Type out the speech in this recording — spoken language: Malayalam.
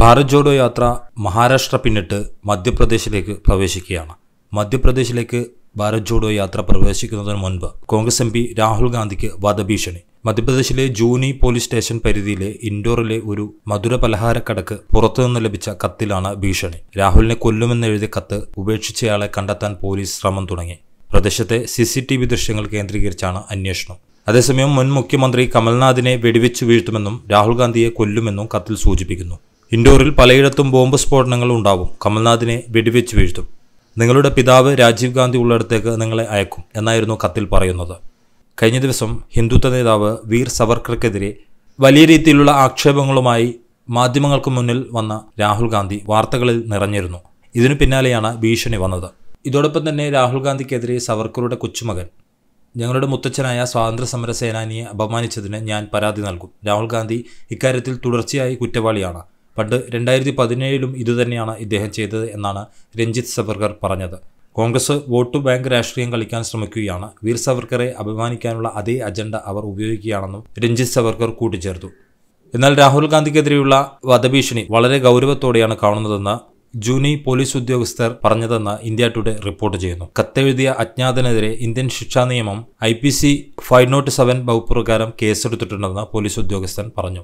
ഭാരത് ജോഡോ യാത്ര മഹാരാഷ്ട്ര പിന്നിട്ട് മധ്യപ്രദേശിലേക്ക് പ്രവേശിക്കുകയാണ്. മധ്യപ്രദേശിലേക്ക് ഭാരത് ജോഡോ യാത്ര പ്രവേശിക്കുന്നതിന് മുൻപ് കോൺഗ്രസ് എം പി രാഹുൽ ഗാന്ധിക്ക് വധഭീഷണി. മധ്യപ്രദേശിലെ ജൂനി പോലീസ് സ്റ്റേഷൻ പരിധിയിലെ ഇൻഡോറിലെ ഒരു മധുര പലഹാരക്കടക്ക് പുറത്തുനിന്ന് ലഭിച്ച കത്തിലാണ് ഭീഷണി. രാഹുലിനെ കൊല്ലുമെന്നെഴുതിയ കത്ത് ഉപേക്ഷിച്ചയാളെ കണ്ടെത്താൻ പോലീസ് ശ്രമം തുടങ്ങി. പ്രദേശത്തെ സി സി ടി വി ദൃശ്യങ്ങൾ കേന്ദ്രീകരിച്ചാണ് അന്വേഷണം. അതേസമയം മുൻ മുഖ്യമന്ത്രി കമൽനാഥിനെ വെടിവെച്ച് വീഴ്ത്തുമെന്നും രാഹുൽ ഗാന്ധിയെ കൊല്ലുമെന്നും കത്തിൽ സൂചിപ്പിക്കുന്നു. ഇൻഡോറിൽ പലയിടത്തും ബോംബ് സ്ഫോടനങ്ങൾ ഉണ്ടാവും. കമൽനാഥിനെ വെടിവെച്ച് വീഴ്ത്തും. നിങ്ങളുടെ പിതാവ് രാജീവ് ഗാന്ധി ഉള്ളിടത്തേക്ക് നിങ്ങളെ അയക്കും എന്നായിരുന്നു കത്തിൽ പറയുന്നത്. കഴിഞ്ഞ ദിവസം ഹിന്ദുത്വ നേതാവ് വീർ സവർക്കർക്കെതിരെ വലിയ രീതിയിലുള്ള ആക്ഷേപങ്ങളുമായി മാധ്യമങ്ങൾക്ക് മുന്നിൽ വന്ന രാഹുൽ ഗാന്ധി വാർത്തകളിൽ നിറഞ്ഞിരുന്നു. ഇതിനു പിന്നാലെയാണ് ഭീഷണി വന്നത്. ഇതോടൊപ്പം തന്നെ രാഹുൽ ഗാന്ധിക്കെതിരെ സവർക്കറുടെ കൊച്ചുമകൻ ഞങ്ങളുടെ മുത്തച്ഛനായ സ്വാതന്ത്ര്യ സമര സേനാനിയെ അപമാനിച്ചതിന് ഞാൻ പരാതി നൽകും. രാഹുൽ ഗാന്ധി ഇക്കാര്യത്തിൽ തുടർച്ചയായി കുറ്റവാളിയാണ്. പണ്ട് രണ്ടായിരത്തി പതിനേഴിലും ഇതുതന്നെയാണ് ഇദ്ദേഹം ചെയ്തത് എന്നാണ് രഞ്ജിത്ത് സവർക്കർ പറഞ്ഞത്. കോൺഗ്രസ് വോട്ട് ബാങ്ക് രാഷ്ട്രീയം കളിക്കാൻ ശ്രമിക്കുകയാണ്. വീർ സവർക്കറെ അഭിമാനിക്കാനുള്ള അതേ അജണ്ട അവർ ഉപയോഗിക്കുകയാണെന്നും രഞ്ജിത്ത് സവർക്കർ കൂട്ടിച്ചേർത്തു. എന്നാൽ രാഹുൽ ഗാന്ധിക്കെതിരെയുള്ള വധഭീഷണി വളരെ ഗൗരവത്തോടെയാണ് കാണുന്നതെന്ന് ജൂനി പോലീസ് ഉദ്യോഗസ്ഥർ പറഞ്ഞതെന്ന് ഇന്ത്യ ടുഡേ റിപ്പോർട്ട് ചെയ്യുന്നു. കത്തെഴുതിയ അജ്ഞാതനെതിരെ ഇന്ത്യൻ ശിക്ഷാ നിയമം I P C five nought seven വകുപ്പ് പ്രകാരം കേസെടുത്തിട്ടുണ്ടെന്ന് പോലീസ് ഉദ്യോഗസ്ഥൻ പറഞ്ഞു.